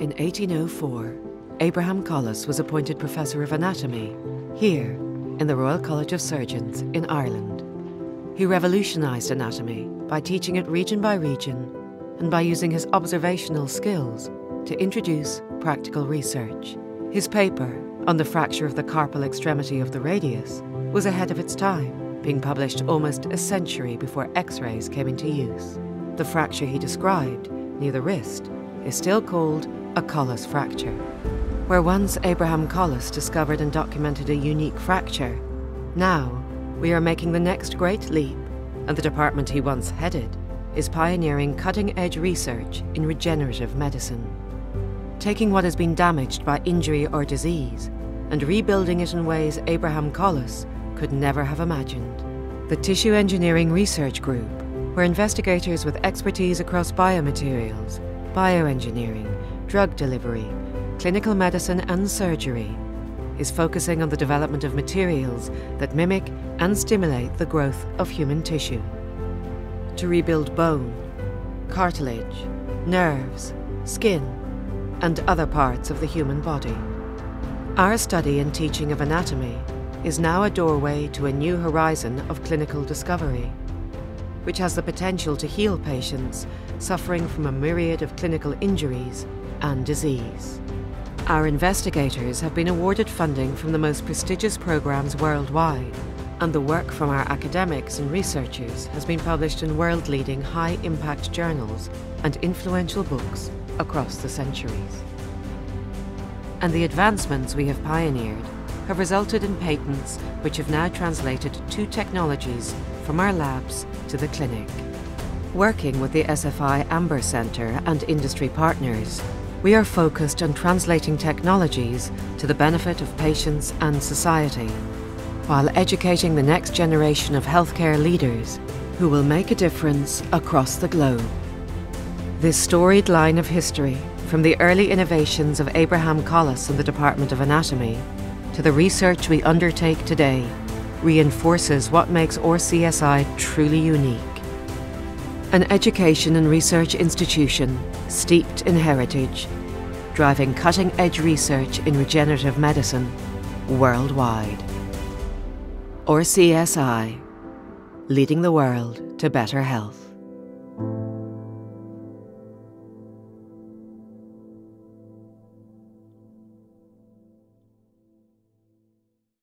In 1804, Abraham Colles was appointed Professor of Anatomy here in the Royal College of Surgeons in Ireland. He revolutionised anatomy by teaching it region by region and by using his observational skills to introduce practical research. His paper on the fracture of the carpal extremity of the radius was ahead of its time, being published almost a century before x rays came into use. The fracture he described, near the wrist, is still called a Colles fracture. Where once Abraham Colles discovered and documented a unique fracture, now we are making the next great leap, and the department he once headed is pioneering cutting edge research in regenerative medicine. Taking what has been damaged by injury or disease and rebuilding it in ways Abraham Colles could never have imagined. The Tissue Engineering Research Group, where investigators with expertise across biomaterials, bioengineering, drug delivery, clinical medicine, and surgery, is focusing on the development of materials that mimic and stimulate the growth of human tissue. To rebuild bone, cartilage, nerves, skin, and other parts of the human body. Our study and teaching of anatomy is now a doorway to a new horizon of clinical discovery, which has the potential to heal patients suffering from a myriad of clinical injuries and disease. Our investigators have been awarded funding from the most prestigious programs worldwide, and the work from our academics and researchers has been published in world leading high impact journals and influential books across the centuries. And the advancements we have pioneered have resulted in patents which have now translated two technologies from our labs to the clinic. Working with the SFI Amber Centre and industry partners, we are focused on translating technologies to the benefit of patients and society, while educating the next generation of healthcare leaders who will make a difference across the globe. This storied line of history, from the early innovations of Abraham Colles in the Department of Anatomy to the research we undertake today, reinforces what makes RCSI truly unique an education and research institution steeped in heritage, driving cutting edge research in regenerative medicine worldwide. RCSI, leading the world to better health.